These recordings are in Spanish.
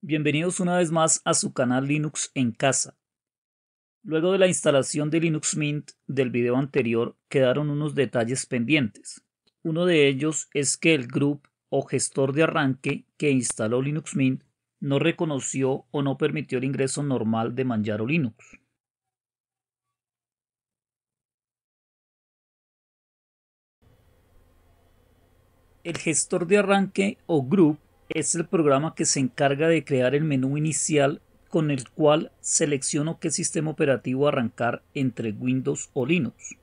Bienvenidos una vez más a su canal Linux en casa. Luego de la instalación de Linux Mint del video anterior quedaron unos detalles pendientes. Uno de ellos es que el group o gestor de arranque que instaló Linux Mint no reconoció o no permitió el ingreso normal de Manjaro Linux. El gestor de arranque o group es el programa que se encarga de crear el menú inicial con el cual selecciono qué sistema operativo arrancar entre Windows o Linux.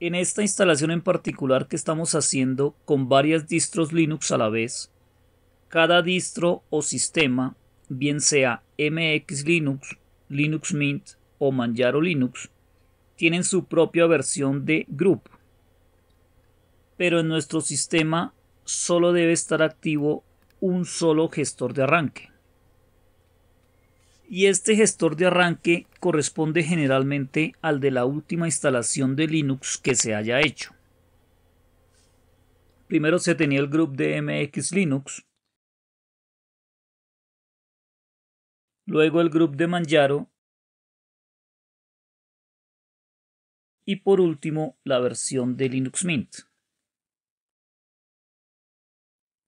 En esta instalación en particular que estamos haciendo con varias distros Linux a la vez, cada distro o sistema, bien sea MX Linux, Linux Mint o Manjaro Linux, tienen su propia versión de Group pero en nuestro sistema solo debe estar activo un solo gestor de arranque. Y este gestor de arranque corresponde generalmente al de la última instalación de Linux que se haya hecho. Primero se tenía el grupo de MX Linux, luego el grupo de Manjaro y por último la versión de Linux Mint.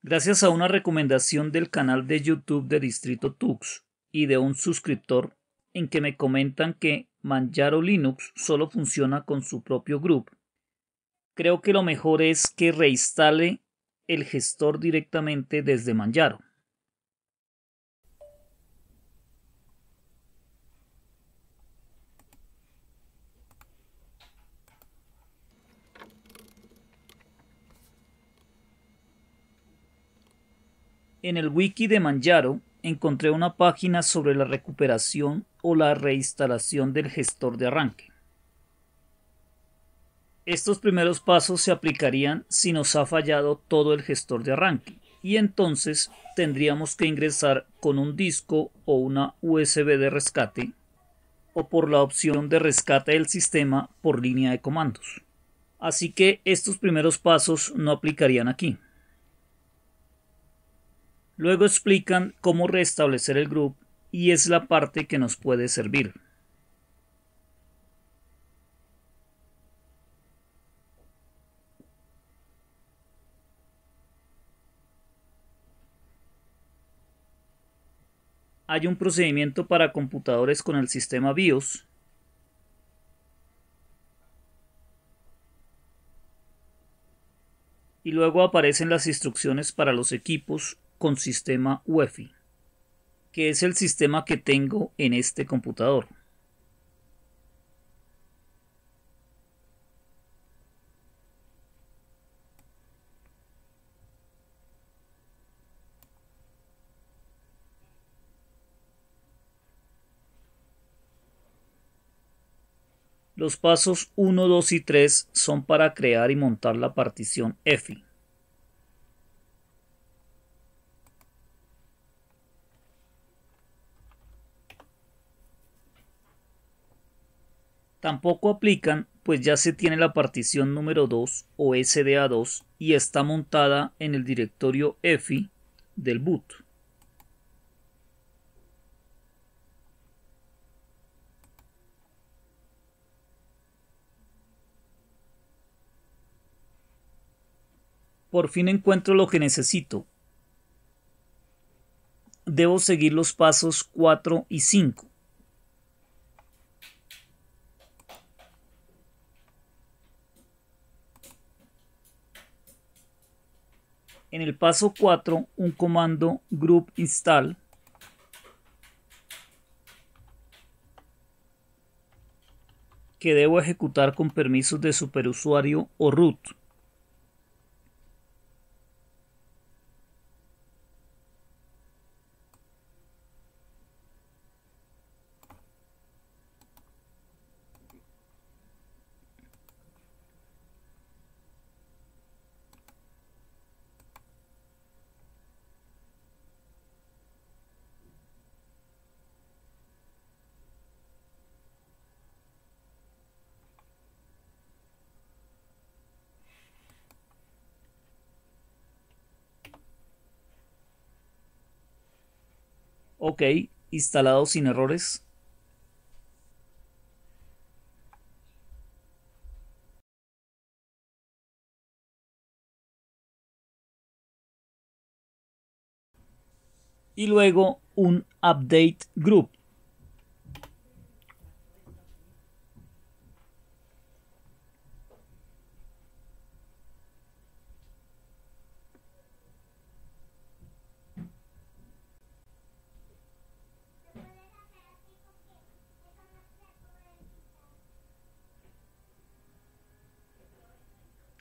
Gracias a una recomendación del canal de YouTube de Distrito Tux y de un suscriptor en que me comentan que Manjaro Linux solo funciona con su propio grupo, creo que lo mejor es que reinstale el gestor directamente desde Manjaro. En el wiki de Manjaro encontré una página sobre la recuperación o la reinstalación del gestor de arranque. Estos primeros pasos se aplicarían si nos ha fallado todo el gestor de arranque y entonces tendríamos que ingresar con un disco o una USB de rescate o por la opción de rescate del sistema por línea de comandos. Así que estos primeros pasos no aplicarían aquí. Luego explican cómo restablecer el grupo y es la parte que nos puede servir. Hay un procedimiento para computadores con el sistema BIOS y luego aparecen las instrucciones para los equipos con sistema UEFI, que es el sistema que tengo en este computador. Los pasos 1, 2 y 3 son para crear y montar la partición EFI. Tampoco aplican pues ya se tiene la partición número 2 o SDA2 y está montada en el directorio EFI del boot. Por fin encuentro lo que necesito. Debo seguir los pasos 4 y 5. En el paso 4, un comando group install que debo ejecutar con permisos de superusuario o root. Ok, instalado sin errores. Y luego un update group.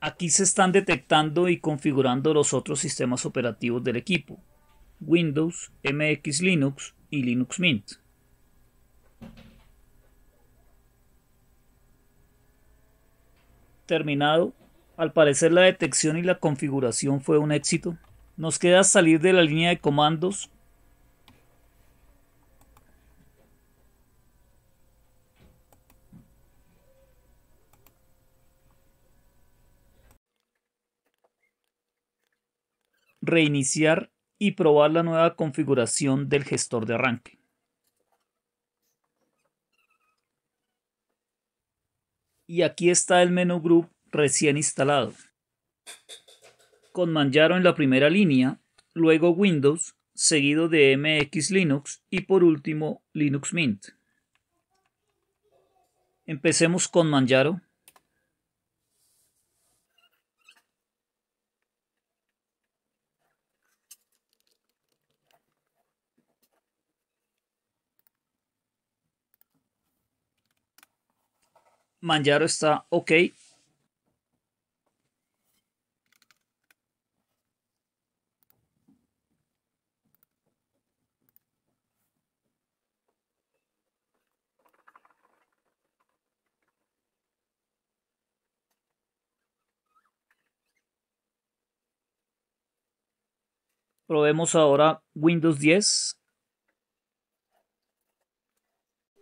Aquí se están detectando y configurando los otros sistemas operativos del equipo, Windows, MX Linux y Linux Mint. Terminado, al parecer la detección y la configuración fue un éxito. Nos queda salir de la línea de comandos reiniciar y probar la nueva configuración del gestor de arranque. Y aquí está el menú Group recién instalado. Con Manjaro en la primera línea, luego Windows, seguido de MX Linux y por último Linux Mint. Empecemos con Manjaro. Manjaro está ok. Probemos ahora Windows 10.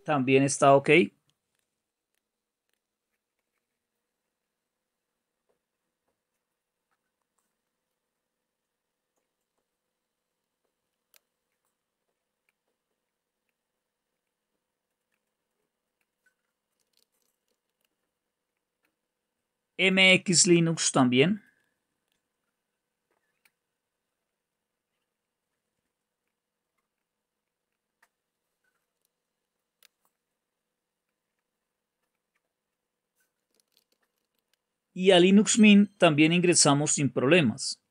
También está ok. MX Linux también. Y a Linux Mint también ingresamos sin problemas.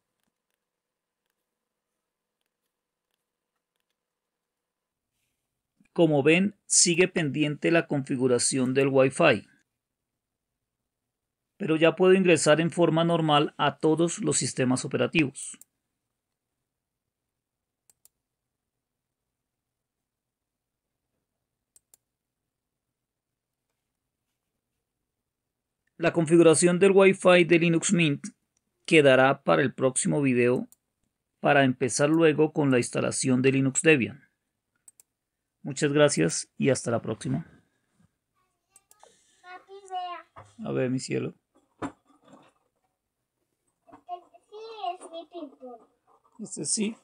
Como ven, sigue pendiente la configuración del Wi-Fi pero ya puedo ingresar en forma normal a todos los sistemas operativos. La configuración del Wi-Fi de Linux Mint quedará para el próximo video para empezar luego con la instalación de Linux Debian. Muchas gracias y hasta la próxima. A ver, mi cielo. Este sí.